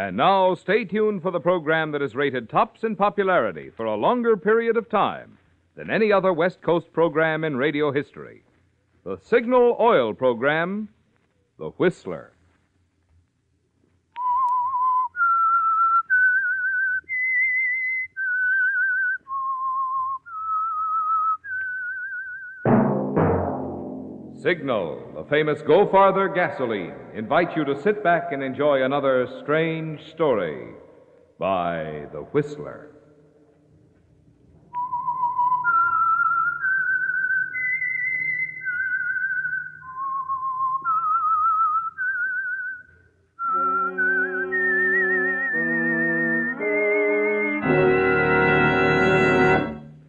And now, stay tuned for the program that is rated tops in popularity for a longer period of time than any other West Coast program in radio history. The Signal Oil program, The Whistler. Signal, the famous Go Farther gasoline, invites you to sit back and enjoy another strange story by The Whistler.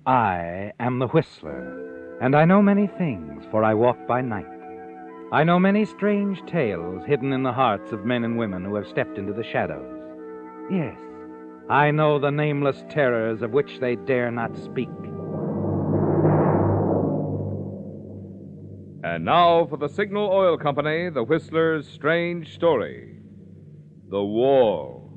I am the Whistler, and I know many things, for I walk by night. I know many strange tales hidden in the hearts of men and women who have stepped into the shadows. Yes, I know the nameless terrors of which they dare not speak. And now for the Signal Oil Company, The Whistler's strange story The Wall.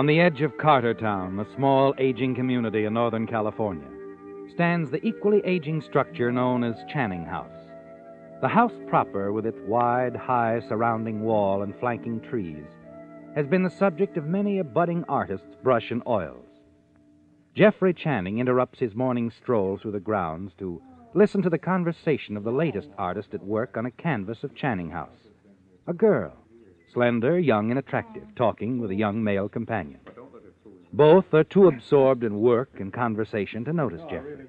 On the edge of Cartertown, a small aging community in Northern California, stands the equally aging structure known as Channing House. The house proper, with its wide, high surrounding wall and flanking trees, has been the subject of many a budding artist's brush and oils. Jeffrey Channing interrupts his morning stroll through the grounds to listen to the conversation of the latest artist at work on a canvas of Channing House. A girl, slender, young, and attractive, talking with a young male companion. Both are too absorbed in work and conversation to notice Jeffrey.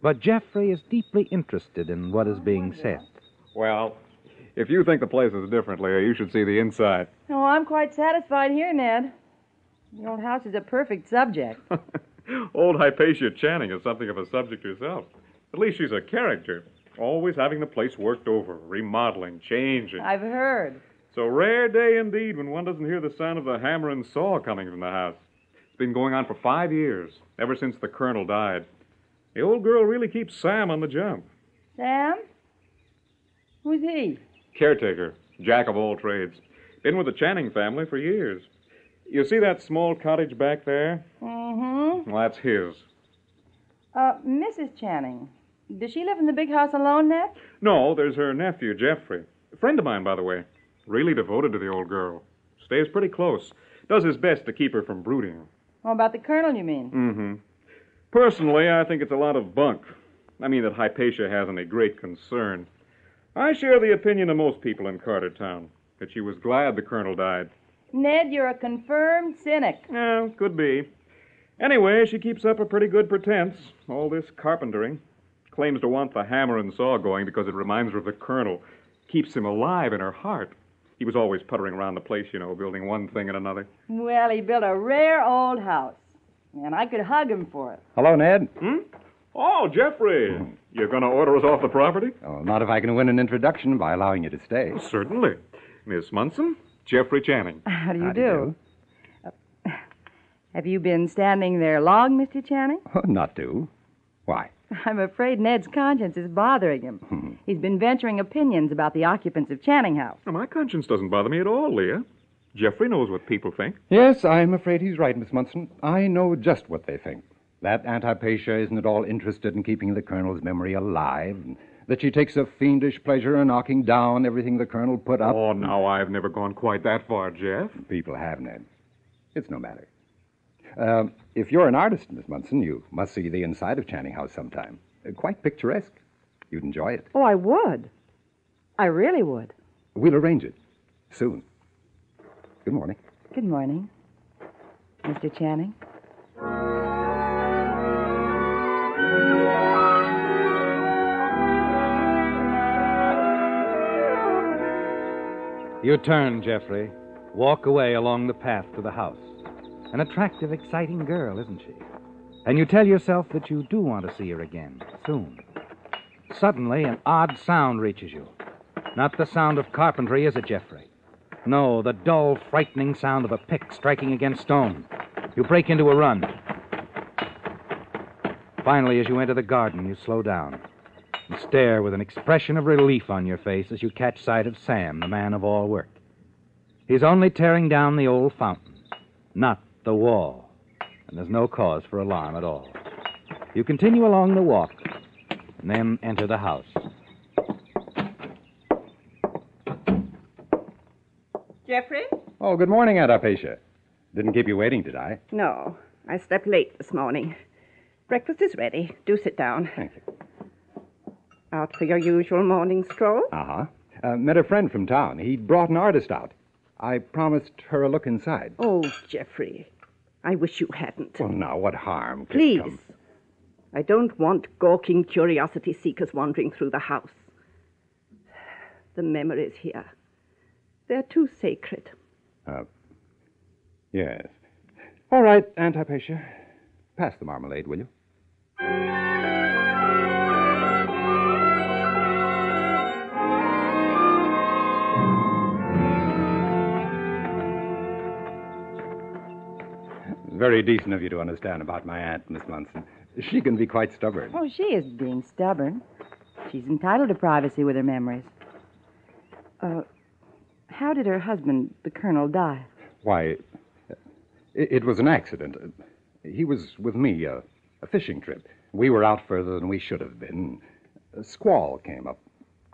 But Jeffrey is deeply interested in what is being said. Well, if you think the place is different, Leah, you should see the inside. Oh, I'm quite satisfied here, Ned. The old house is a perfect subject. Old Hypatia Channing is something of a subject herself. At least she's a character, always having the place worked over, remodeling, changing. I've heard. It's a rare day indeed when one doesn't hear the sound of the hammer and saw coming from the house. It's been going on for five years, ever since the colonel died. The old girl really keeps Sam on the jump. Sam? Who's he? Caretaker, jack of all trades. Been with the Channing family for years. You see that small cottage back there? Mm-hmm. Well, that's his. Uh, Mrs. Channing. Does she live in the big house alone, Ned? No, there's her nephew, Jeffrey. A friend of mine, by the way. Really devoted to the old girl. Stays pretty close. Does his best to keep her from brooding. Oh, about the colonel, you mean? Mm-hmm. Personally, I think it's a lot of bunk. I mean that Hypatia hasn't a great concern. I share the opinion of most people in Cartertown that she was glad the colonel died. Ned, you're a confirmed cynic. Yeah, could be. Anyway, she keeps up a pretty good pretense. All this carpentering. Claims to want the hammer and saw going because it reminds her of the colonel. Keeps him alive in her heart. He was always puttering around the place, you know, building one thing and another. Well, he built a rare old house. And I could hug him for it. Hello, Ned. Hmm? Oh, Jeffrey. You're going to order us off the property? Oh, not if I can win an introduction by allowing you to stay. Certainly. Miss Munson, Jeffrey Channing. How do you How do do? Uh, have you been standing there long, Mr. Channing? Oh, not to. Why? I'm afraid Ned's conscience is bothering him. Hmm. He's been venturing opinions about the occupants of Channing House. Now, my conscience doesn't bother me at all, Leah. Jeffrey knows what people think. Yes, I'm afraid he's right, Miss Munson. I know just what they think. That Aunt Hypatia isn't at all interested in keeping the Colonel's memory alive, and that she takes a fiendish pleasure in knocking down everything the Colonel put up. Oh, now I've never gone quite that far, Jeff. People have, Ned. It's no matter. Uh, if you're an artist, Miss Munson, you must see the inside of Channing House sometime. Uh, quite picturesque. You'd enjoy it. Oh, I would. I really would. We'll arrange it soon. Good morning. Good morning, Mr. Channing. You turn, Jeffrey, walk away along the path to the house. An attractive, exciting girl, isn't she? And you tell yourself that you do want to see her again, soon. Suddenly, an odd sound reaches you. Not the sound of carpentry, is it, Jeffrey? No, the dull, frightening sound of a pick striking against stone. You break into a run. Finally, as you enter the garden, you slow down and stare with an expression of relief on your face as you catch sight of Sam, the man of all work. He's only tearing down the old fountain, not the wall. And there's no cause for alarm at all. You continue along the walk and then enter the house. Jeffrey? Oh, good morning, Aunt Hypatia. Didn't keep you waiting, did I? No, I slept late this morning. Breakfast is ready. Do sit down. Thank you. Out for your usual morning stroll? Uh-huh. Uh, met a friend from town. He'd brought an artist out. I promised her a look inside. Oh, Jeffrey. I wish you hadn't. Well, now, what harm could Please. come? I don't want gawking curiosity seekers wandering through the house. The memories here. They're too sacred. Uh, yes. All right, Aunt Hypatia. Pass the marmalade, will you? Very decent of you to understand about my aunt, Miss Munson. She can be quite stubborn. Oh, she is being stubborn. She's entitled to privacy with her memories. Uh, how did her husband, the colonel, die? Why, it, it was an accident. He was with me, uh, a fishing trip. We were out further than we should have been. A squall came up,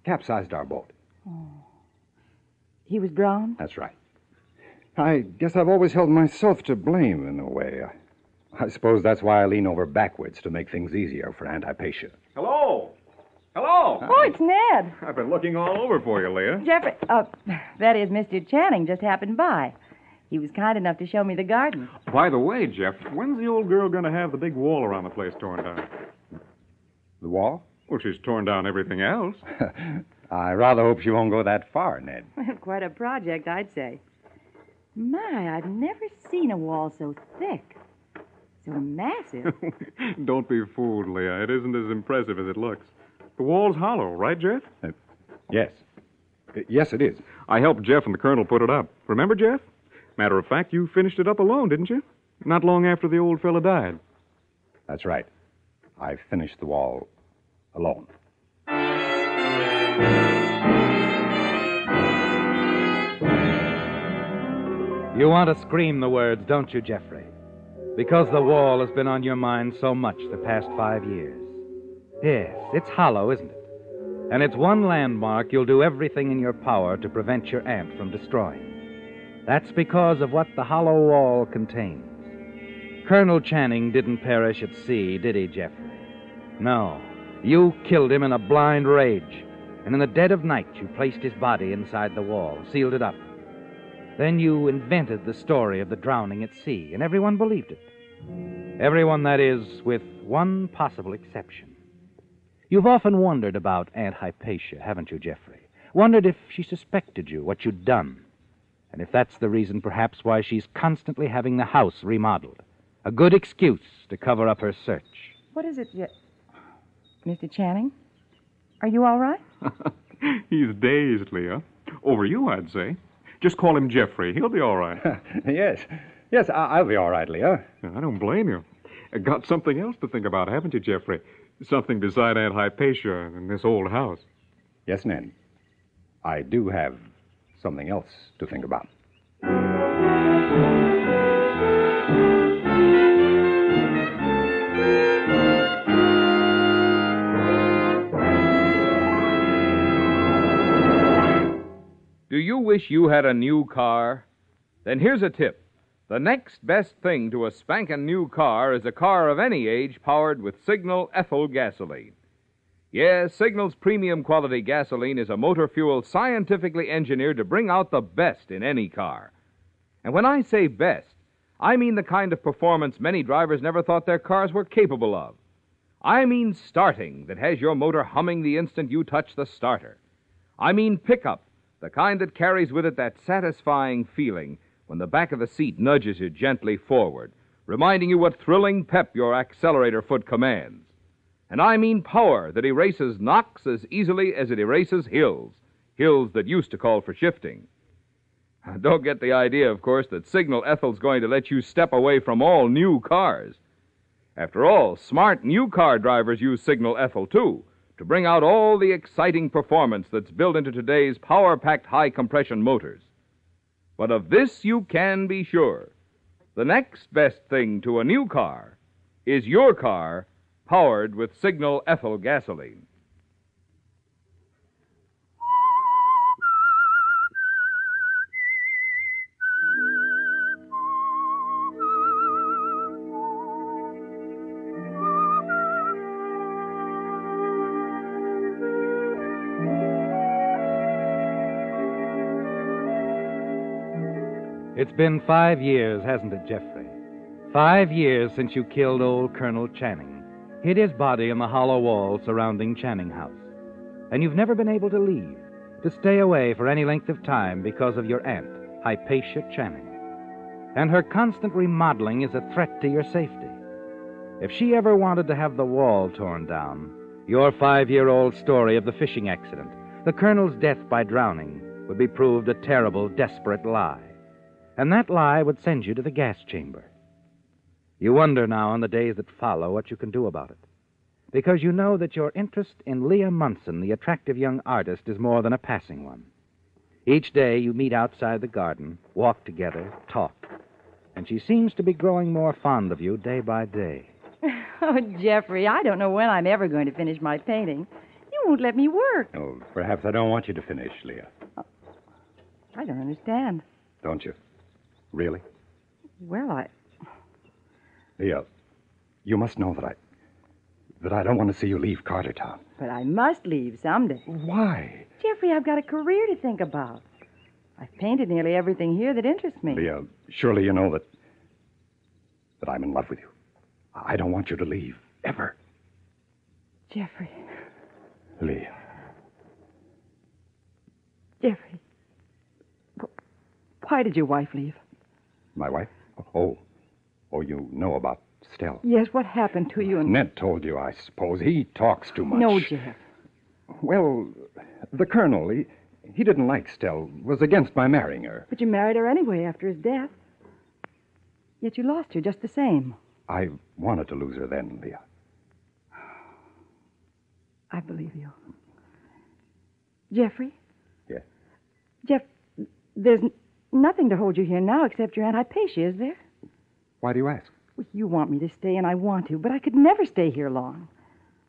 capsized our boat. Oh. He was drowned? That's right. I guess I've always held myself to blame in a way. I, I suppose that's why I lean over backwards to make things easier for Aunt Hypatia. Hello? Hello? Oh, it's Ned. I've been looking all over for you, Leah. Jeffrey, uh, that is, Mr. Channing just happened by. He was kind enough to show me the garden. By the way, Jeff, when's the old girl going to have the big wall around the place torn down? The wall? Well, she's torn down everything else. I rather hope she won't go that far, Ned. Quite a project, I'd say. My, I've never seen a wall so thick, so massive. Don't be fooled, Leah. It isn't as impressive as it looks. The wall's hollow, right, Jeff? Yes. Uh, Yes, it is. I helped Jeff and the Colonel put it up. Remember, Jeff? Matter of fact, you finished it up alone, didn't you? Not long after the old fellow died. That's right. I finished the wall alone. You want to scream the words, don't you, Jeffrey? Because the wall has been on your mind so much the past five years. Yes, it's hollow, isn't it? And it's one landmark you'll do everything in your power to prevent your aunt from destroying. That's because of what the hollow wall contains. Colonel Channing didn't perish at sea, did he, Jeffrey? No. You killed him in a blind rage. And in the dead of night, you placed his body inside the wall, sealed it up. Then you invented the story of the drowning at sea, and everyone believed it. Everyone, that is, with one possible exception. You've often wondered about Aunt Hypatia, haven't you, Jeffrey? Wondered if she suspected you, what you'd done. And if that's the reason, perhaps, why she's constantly having the house remodeled. A good excuse to cover up her search. what is it, Je- Mr. Channing? Are you all right? He's dazed, Leah. Over you, I'd say. Just call him Jeffrey. He'll be all right. yes. Yes, I- I'll be all right, Leah. I don't blame you. Uh, Got something else to think about, haven't you, Jeffrey? Something beside Aunt Hypatia and this old house. Yes, Ned. I do have something else to think about. Wish you had a new car? Then here's a tip. The next best thing to a spankin' new car is a car of any age powered with Signal ethyl gasoline. Yes, Signal's premium quality gasoline is a motor fuel scientifically engineered to bring out the best in any car. And when I say best, I mean the kind of performance many drivers never thought their cars were capable of. I mean starting that has your motor humming the instant you touch the starter. I mean pickup, the kind that carries with it that satisfying feeling when the back of the seat nudges you gently forward, reminding you what thrilling pep your accelerator foot commands. And I mean power that erases knocks as easily as it erases hills, hills that used to call for shifting. Don't get the idea, of course, that Signal Ethyl's going to let you step away from all new cars. After all, smart new car drivers use Signal Ethyl, too, to bring out all the exciting performance that's built into today's power packed high compression motors. But of this you can be sure. The next best thing to a new car is your car powered with Signal Ethyl gasoline. It's been five years, hasn't it, Jeffrey? Five years since you killed old Colonel Channing, hid his body in the hollow wall surrounding Channing House. And you've never been able to leave, to stay away for any length of time because of your aunt, Hypatia Channing. And her constant remodeling is a threat to your safety. If she ever wanted to have the wall torn down, your five year old story of the fishing accident, the Colonel's death by drowning, would be proved a terrible, desperate lie and that lie would send you to the gas chamber. You wonder now, in the days that follow, what you can do about it. Because you know that your interest in Leah Munson, the attractive young artist, is more than a passing one. Each day you meet outside the garden, walk together, talk. And she seems to be growing more fond of you day by day. Oh, Jeffrey, I don't know when I'm ever going to finish my painting. You won't let me work. Oh, perhaps I don't want you to finish, Leah. I don't understand. Don't you? Really? Well, I. Leah, you must know that I. that I don't want to see you leave Cartertown. But I must leave someday. Why? Jeffrey, I've got a career to think about. I've painted nearly everything here that interests me. Leah, surely you know that. that I'm in love with you. I don't want you to leave, ever. Jeffrey. Leah. Jeffrey. Why did your wife leave? My wife? Oh. Oh, you know about Stell. Yes, what happened to you and. Ned told you, I suppose. He talks too much. No, Jeff. Well, the colonel, he, he didn't like Stell, was against my marrying her. But you married her anyway after his death. Yet you lost her just the same. I wanted to lose her then, Leah. I believe you. Jeffrey? Yes. Jeff, there's nothing to hold you here now except your Aunt Hypatia, is there? Why do you ask? Well, you want me to stay, and I want to, but I could never stay here long.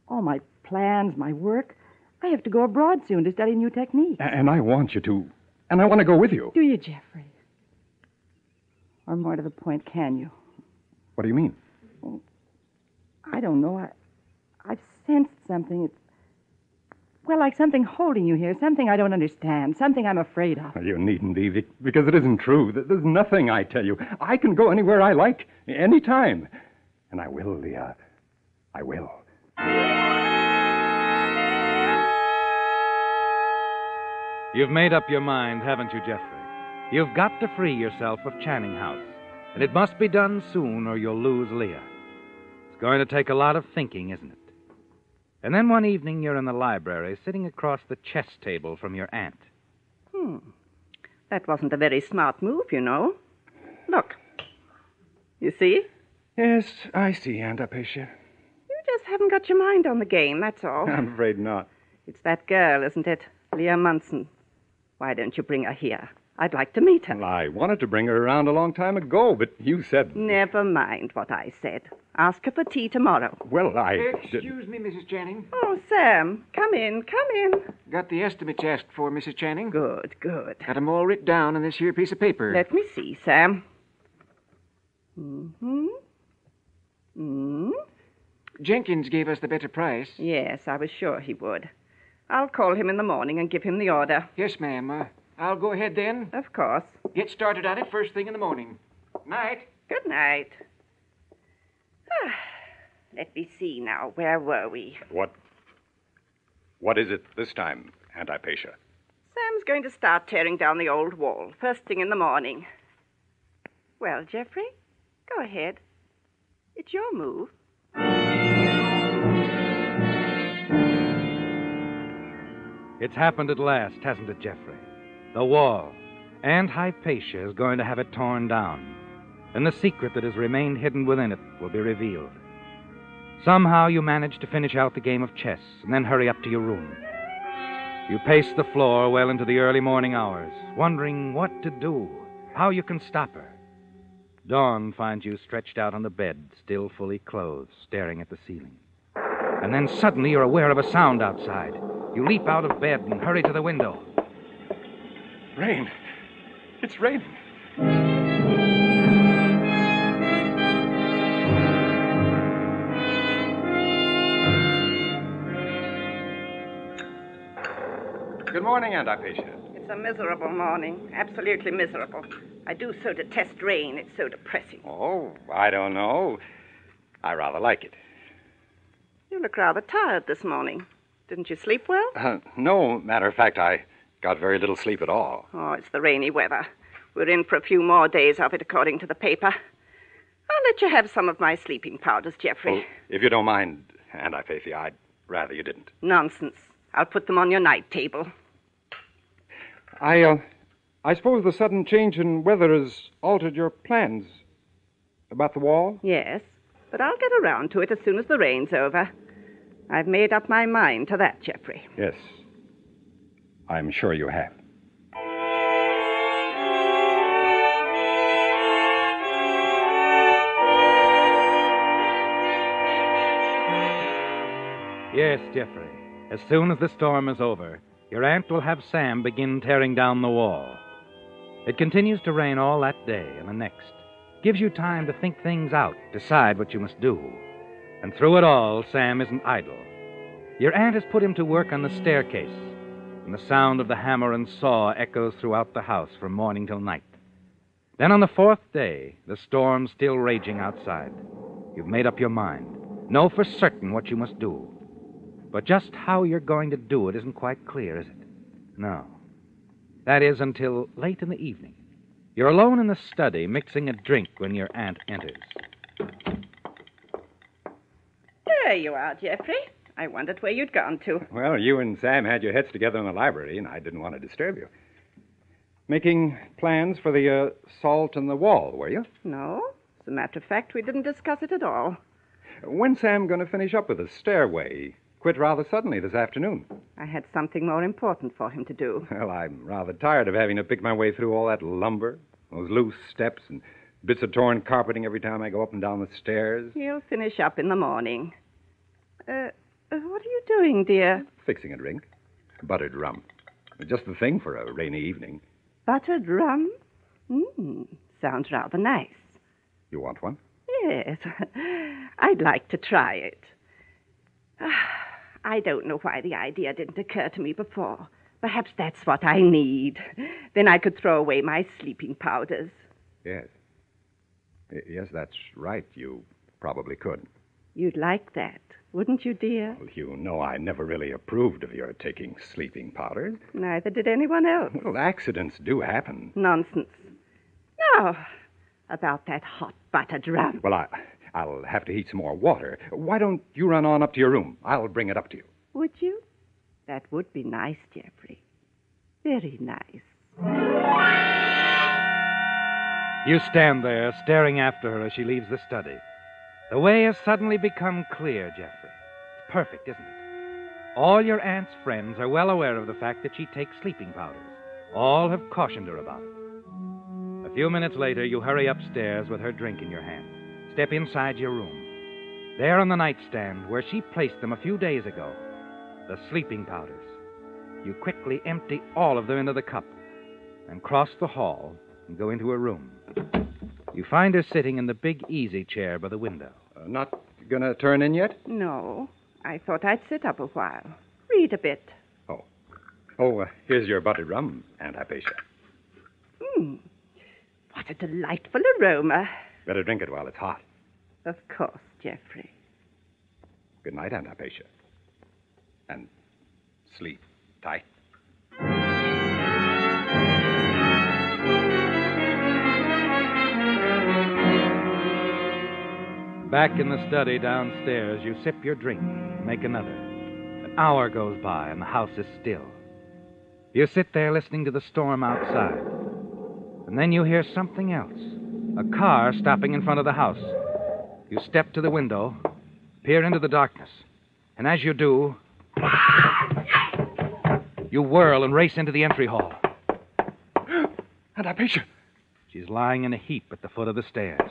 All my plans, my work. I have to go abroad soon to study new techniques. And I want you to. And I want to go with you. Do you, Jeffrey? Or more to the point, can you? What do you mean? I don't know. I, I've sensed something. It's, well, like something holding you here, something I don't understand, something I'm afraid of. Well, You needn't be, because it isn't true. There's nothing I tell you. I can go anywhere I like, any time. And I will, Leah. I will. You've made up your mind, haven't you, Jeffrey? You've got to free yourself of Channing House. And it must be done soon, or you'll lose Leah. It's going to take a lot of thinking, isn't it? And then one evening you're in the library, sitting across the chess table from your aunt. Hmm. That wasn't a very smart move, you know. Look. You see? Yes, I see, Aunt Hypatia. You just haven't got your mind on the game, that's all. I'm afraid not. It's that girl, isn't it? Leah Munson. Why don't you bring her here? I'd like to meet her. Well, I wanted to bring her around a long time ago, but you said. Never mind what I said. Ask her for tea tomorrow. Well, I. Excuse me, Mrs. Channing. Oh, Sam, come in, come in. Got the estimates asked for, Mrs. Channing. Good, good. Got 'em all writ down on this here piece of paper. Let me see, Sam. Mm-hmm. Hmm? Jenkins gave us the better price. Yes, I was sure he would. I'll call him in the morning and give him the order. Yes, ma'am. Uh, I'll go ahead then. Of course. Get started on it first thing in the morning. Night. Good night. Ah, Let me see now. Where were we? What? What is it this time, Aunt Hypatia? Sam's going to start tearing down the old wall first thing in the morning. Well, Jeffrey, go ahead. It's your move. It's happened at last, hasn't it, Jeffrey? The wall. Aunt Hypatia is going to have it torn down. And the secret that has remained hidden within it will be revealed. Somehow you manage to finish out the game of chess and then hurry up to your room. You pace the floor well into the early morning hours, wondering what to do, how you can stop her. Dawn finds you stretched out on the bed, still fully clothed, staring at the ceiling. And then suddenly you're aware of a sound outside. You leap out of bed and hurry to the window. Rain. It's raining. Good morning, Aunt Hypatia. It's a miserable morning. Absolutely miserable. I do so detest rain. It's so depressing. Oh, I don't know. I rather like it. You look rather tired this morning. Didn't you sleep well? Uh, no, matter of fact, I got very little sleep at all. Oh, it's the rainy weather. We're in for a few more days of it, according to the paper. I'll let you have some of my sleeping powders, Jeffrey. Oh, if you don't mind, Aunt Hypatia, I'd rather you didn't. Nonsense. I'll put them on your night table. I, uh, I suppose the sudden change in weather has altered your plans about the wall? Yes, but I'll get around to it as soon as the rain's over. I've made up my mind to that, Jeffrey. Yes. I'm sure you have. Yes, Jeffrey. As soon as the storm is over, your aunt will have Sam begin tearing down the wall. It continues to rain all that day and the next. Gives you time to think things out, decide what you must do. And through it all, Sam isn't idle. Your aunt has put him to work on the staircase, and the sound of the hammer and saw echoes throughout the house from morning till night. Then on the fourth day, the storm still raging outside. You've made up your mind. Know for certain what you must do. But just how you're going to do it isn't quite clear, is it? No. That is until late in the evening. You're alone in the study, mixing a drink when your aunt enters. There you are, Jeffrey. I wondered where you'd gone to. Well, you and Sam had your heads together in the library, and I didn't want to disturb you. Making plans for the uh, salt in the wall, were you? No, as a matter of fact, we didn't discuss it at all. When's Sam going to finish up with the stairway? Quit rather suddenly this afternoon. I had something more important for him to do. Well, I'm rather tired of having to pick my way through all that lumber, those loose steps, and bits of torn carpeting every time I go up and down the stairs. He'll finish up in the morning. Uh, uh, Uh, what are you doing, dear? Fixing a drink. Buttered rum. Just the thing for a rainy evening. Buttered rum? Mmm, sounds rather nice. You want one? Yes, I'd like to try it. Ah, I don't know why the idea didn't occur to me before. Perhaps that's what I need. Then I could throw away my sleeping powders. Yes. Yes, that's right. You probably could. You'd like that, wouldn't you, dear? Well, you know I never really approved of your taking sleeping powders. Neither did anyone else. Well, accidents do happen. Nonsense. Now, about that hot buttered rum. Well, I, I'll have to heat some more water. Why don't you run on up to your room? I'll bring it up to you. Would you? That would be nice, Jeffrey. Very nice. You stand there, staring after her as she leaves the study. The way has suddenly become clear, Jeffrey. It's perfect, isn't it? All your aunt's friends are well aware of the fact that she takes sleeping powders. All have cautioned her about it. A few minutes later, you hurry upstairs with her drink in your hand. Step inside your room. There on the nightstand, where she placed them a few days ago, the sleeping powders. You quickly empty all of them into the cup, and cross the hall and go into her room. You find her sitting in the big easy chair by the window. Uh, not gonna turn in yet? No, I thought I'd sit up a while. Read a bit. Oh, uh, here's your buttered rum, Aunt Hypatia. Hmm. What a delightful aroma. Better drink it while it's hot. Of course, Jeffrey. Good night, Aunt Hypatia. And sleep tight. Back in the study downstairs, you sip your drink, make another. An hour goes by, and the house is still. You sit there listening to the storm outside. And then you hear something else a car stopping in front of the house. You step to the window, peer into the darkness. And as you do, you whirl and race into the entry hall. Aunt Hypatia. She's lying in a heap at the foot of the stairs.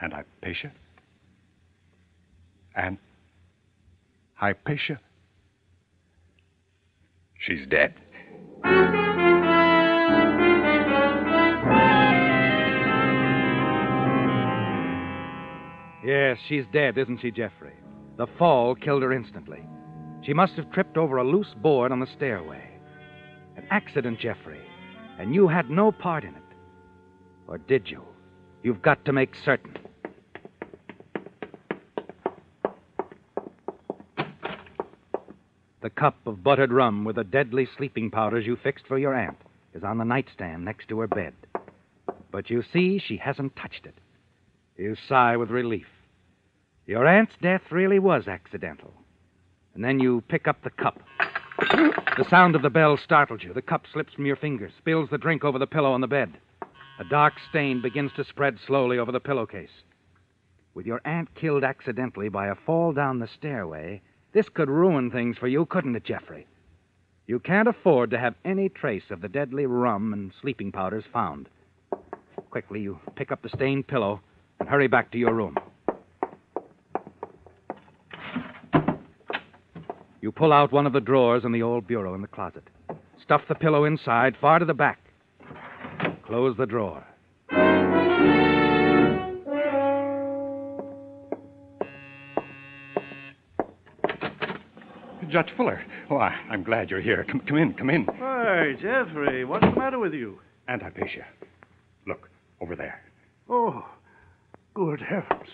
Aunt Hypatia? Aunt Hypatia? She's dead. Yes, she's dead, isn't she, Jeffrey? The fall killed her instantly. She must have tripped over a loose board on the stairway. An accident, Jeffrey. And you had no part in it. Or did you? You've got to make certain. The cup of buttered rum with the deadly sleeping powders you fixed for your aunt is on the nightstand next to her bed. But you see, she hasn't touched it. You sigh with relief. Your aunt's death really was accidental. And then you pick up the cup. The sound of the bell startled you. The cup slips from your fingers, spills the drink over the pillow on the bed. A dark stain begins to spread slowly over the pillowcase. With your aunt killed accidentally by a fall down the stairway, this could ruin things for you, couldn't it, Jeffrey? You can't afford to have any trace of the deadly rum and sleeping powders found. Quickly, you pick up the stained pillow and hurry back to your room. You pull out one of the drawers in the old bureau in the closet. Stuff the pillow inside, far to the back. Close the drawer. Judge Fuller. Oh, I, I'm glad you're here. Come, come in, come in. Why, Jeffrey, what's the matter with you? Aunt Hypatia. Look, over there. Oh, good heavens.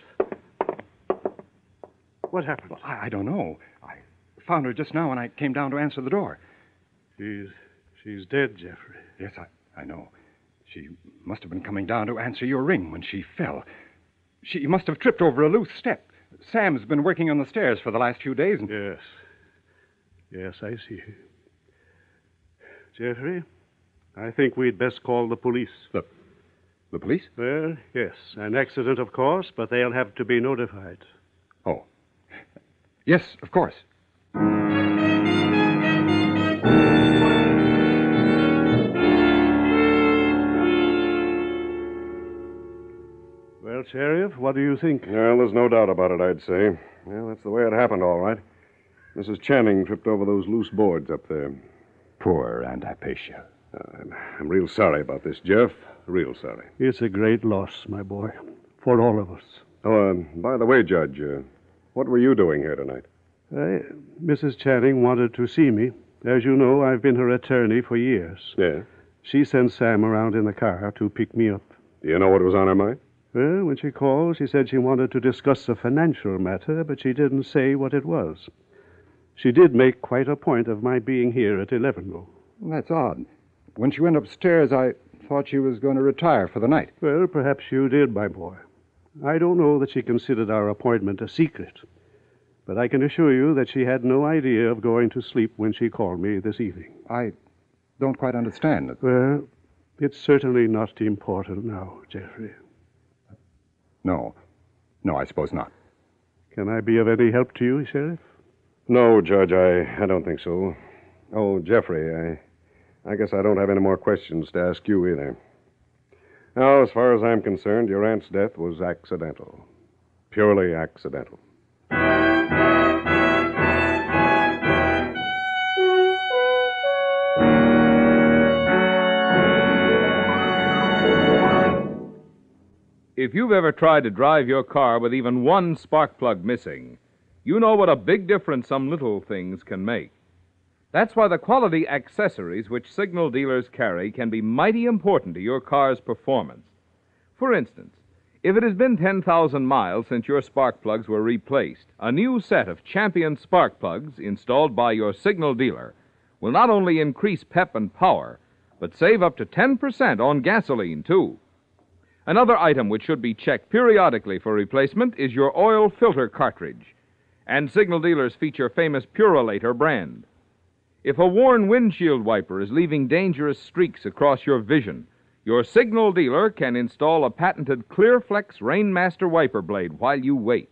What happened? Well, I, I don't know. I found her just now when I came down to answer the door. She's she's dead, Jeffrey. Yes, I, I know. She must have been coming down to answer your ring when she fell. She must have tripped over a loose step. Sam's been working on the stairs for the last few days, and Yes. Yes, I see. Jeffrey, I think we'd best call the police. the the police. Well, yes, an accident, of course, but they'll have to be notified. Oh, yes, of course. Sheriff, what do you think? Well, there's no doubt about it, I'd say. Well, that's the way it happened, all right. Mrs. Channing tripped over those loose boards up there. Poor Aunt Hypatia. Uh, I'm, I'm real sorry about this, Jeff. Real sorry. It's a great loss, my boy, for all of us. Oh, um, by the way, Judge, uh, what were you doing here tonight? Uh, Mrs. Channing wanted to see me. As you know, I've been her attorney for years. Yeah. She sent Sam around in the car to pick me up. Do you know what was on her mind? Well, when she called, she said she wanted to discuss a financial matter, but she didn't say what it was. She did make quite a point of my being here at 11, though. That's odd. When she went upstairs, I thought she was going to retire for the night. Well, perhaps you did, my boy. I don't know that she considered our appointment a secret, but I can assure you that she had no idea of going to sleep when she called me this evening. I don't quite understand. Well, it's certainly not important now, Jeffrey. No. No, I suppose not. Can I be of any help to you, Sheriff? No, Judge, I, I don't think so. Oh, Jeffrey, I, I guess I don't have any more questions to ask you either. Now, as far as I'm concerned, your aunt's death was accidental. Purely accidental. If you've ever tried to drive your car with even one spark plug missing, you know what a big difference some little things can make. That's why the quality accessories which signal dealers carry can be mighty important to your car's performance. For instance, if it has been 10,000 miles since your spark plugs were replaced, a new set of champion spark plugs installed by your signal dealer will not only increase pep and power, but save up to 10% on gasoline, too. Another item which should be checked periodically for replacement is your oil filter cartridge. And signal dealers feature famous Purolator brand. If a worn windshield wiper is leaving dangerous streaks across your vision, your signal dealer can install a patented Clearflex Rainmaster wiper blade while you wait.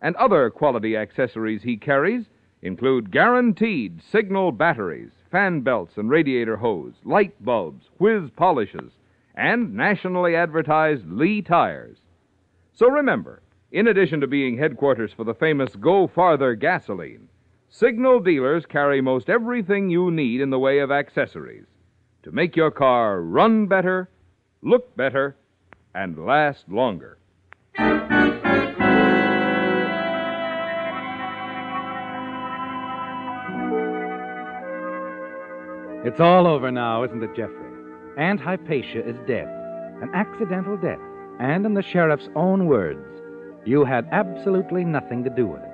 And other quality accessories he carries include guaranteed signal batteries, fan belts and radiator hose, light bulbs, whiz polishes, and nationally advertised Lee tires. So remember, in addition to being headquarters for the famous Go Farther gasoline, Signal dealers carry most everything you need in the way of accessories to make your car run better, look better, and last longer. It's all over now, isn't it, Jeffrey? Aunt Hypatia is dead. An accidental death. And in the sheriff's own words, you had absolutely nothing to do with it.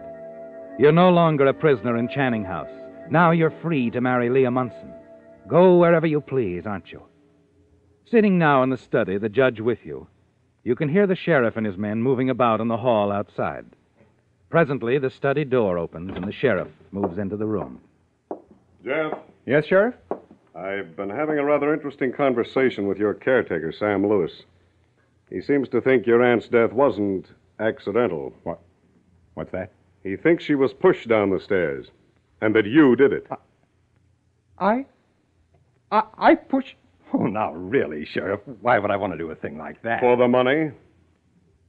You're no longer a prisoner in Channing House. Now you're free to marry Leah Munson. Go wherever you please, aren't you? Sitting now in the study, the judge with you, you can hear the sheriff and his men moving about in the hall outside. Presently, the study door opens and the sheriff moves into the room. Jeff, Yes, Sheriff? I've been having a rather interesting conversation with your caretaker, Sam Lewis. He seems to think your aunt's death wasn't accidental. What? What's that? He thinks she was pushed down the stairs, and that you did it. I? I, I push. Oh, now, really, Sheriff, why would I want to do a thing like that? For the money?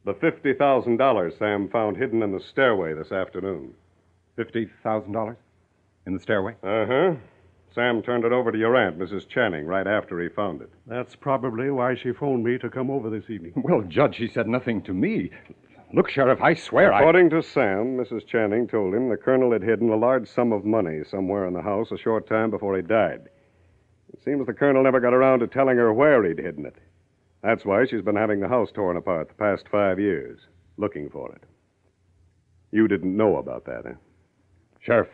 The $50,000 Sam found hidden in the stairway this afternoon. $50,000 in the stairway? Uh huh. Sam turned it over to your aunt, Mrs. Channing, right after he found it. That's probably why she phoned me to come over this evening. Well, Judge, she said nothing to me. Look, Sheriff, I swear I. According to Sam, Mrs. Channing told him the colonel had hidden a large sum of money somewhere in the house a short time before he died. It seems the colonel never got around to telling her where he'd hidden it. That's why she's been having the house torn apart the past five years, looking for it. You didn't know about that, eh? Sheriff.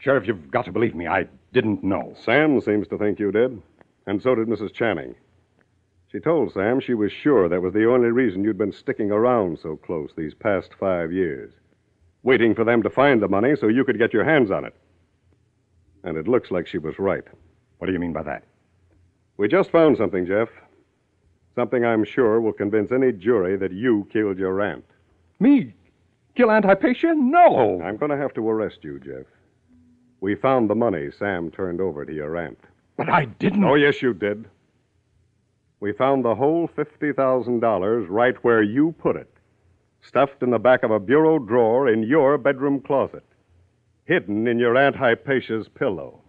Sheriff, you've got to believe me. I didn't know. Sam seems to think you did, and so did Mrs. Channing. She told Sam she was sure that was the only reason you'd been sticking around so close these past five years, waiting for them to find the money so you could get your hands on it. And it looks like she was right. What do you mean by that? We just found something, Jeff. Something I'm sure will convince any jury that you killed your aunt. Me? Kill Aunt Hypatia? No. I'm going to have to arrest you, Jeff. We found the money Sam turned over to your aunt. But I didn't. Oh, yes, you did. We found the whole $50,000 right where you put it, stuffed in the back of a bureau drawer in your bedroom closet, hidden in your Aunt Hypatia's pillow.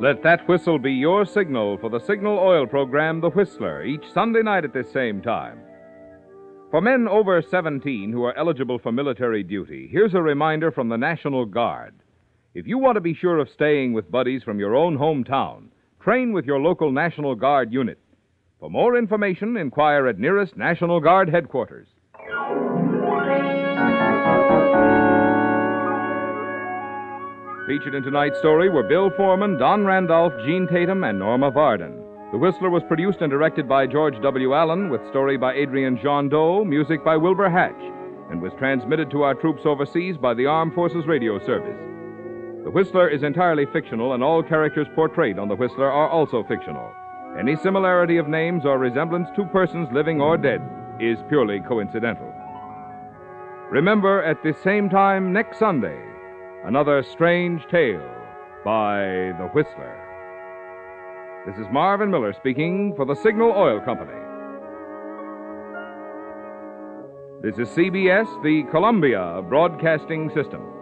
Let that whistle be your signal for the Signal Oil program, The Whistler, each Sunday night at this same time. For men over 17 who are eligible for military duty, here's a reminder from the National Guard. If you want to be sure of staying with buddies from your own hometown, train with your local National Guard unit. For more information, inquire at nearest National Guard headquarters. Featured in tonight's story were Bill Foreman, Don Randolph, Gene Tatum, and Norma Varden. The Whistler was produced and directed by George W. Allen, with story by Adrian Gendot, music by Wilbur Hatch, and was transmitted to our troops overseas by the Armed Forces Radio Service. The Whistler is entirely fictional, and all characters portrayed on The Whistler are also fictional. Any similarity of names or resemblance to persons living or dead is purely coincidental. Remember, at the same time next Sunday, another strange tale by The Whistler. This is Marvin Miller speaking for the Signal Oil Company. This is CBS, the Columbia Broadcasting System.